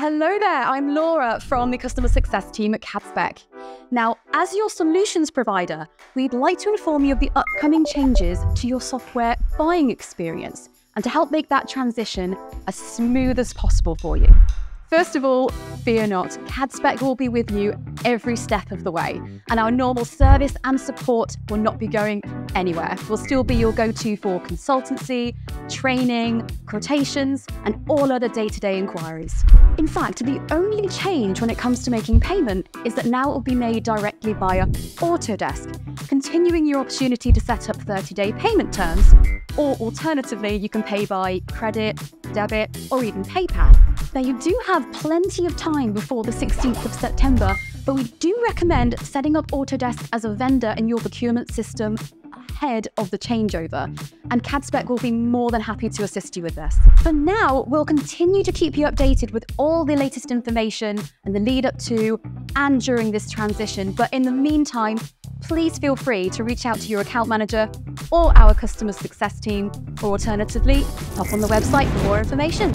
Hello there, I'm Laura from the customer success team at CADSpec. Now, as your solutions provider, we'd like to inform you of the upcoming changes to your software buying experience and to help make that transition as smooth as possible for you. First of all, fear not, CADSpec will be with you every step of the way, and our normal service and support will not be going anywhere. We'll still be your go to for consultancy, training, quotations, and all other day to day inquiries. In fact, the only change when it comes to making payment is that now it will be made directly via Autodesk, continuing your opportunity to set up 30 day payment terms, or alternatively, you can pay by credit, debit, or even PayPal. Now, you do have plenty of time before the 16th of September, but we do recommend setting up Autodesk as a vendor in your procurement system ahead of the changeover, and CADSpec will be more than happy to assist you with this. For now, we'll continue to keep you updated with all the latest information and the lead up to and during this transition, but in the meantime, please feel free to reach out to your account manager or our customer success team, or alternatively, hop on the website for more information.